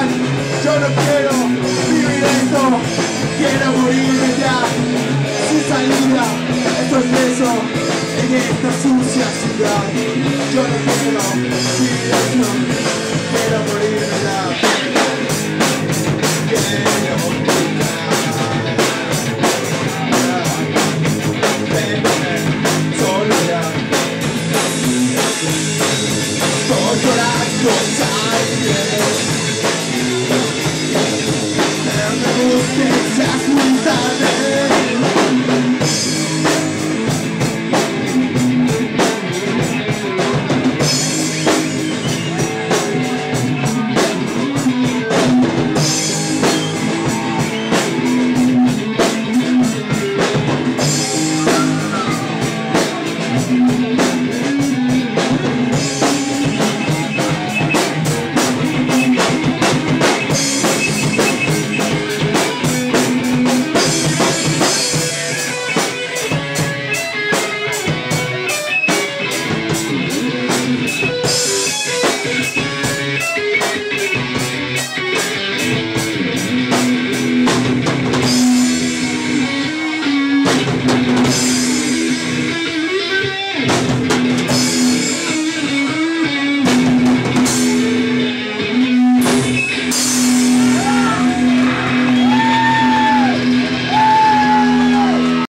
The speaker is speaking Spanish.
yo no quiero vivir esto, quiero morirme ya, sin salida, estoy preso en esta sucia ciudad, yo no quiero vivir esto, quiero morirme ya, quiero morirme soledad, estoy llorando ya. Música